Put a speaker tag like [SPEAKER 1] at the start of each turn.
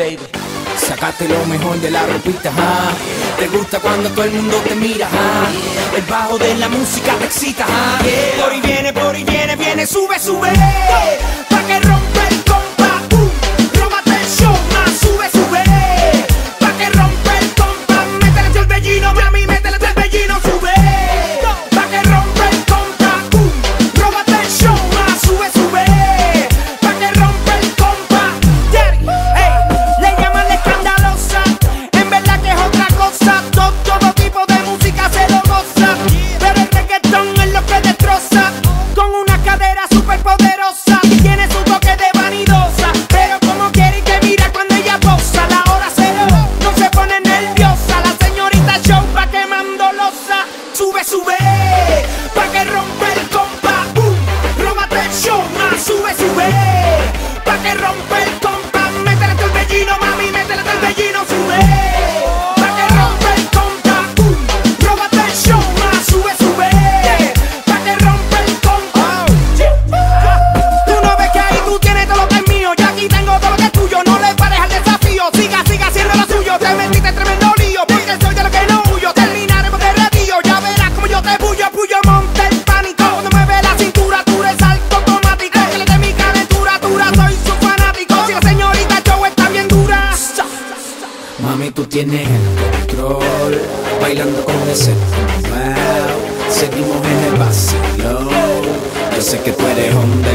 [SPEAKER 1] baby. Sacaste lo mejor de la ropita. Te gusta cuando todo el mundo te mira. El bajo de la música te excita. Por ahí viene, por ahí viene, viene, sube, sube. Pa' que rompe rompe el. Mami, tú tienes el control. Bailando con ese wow. Seguimos en el vacío. Yo sé que tú eres hombre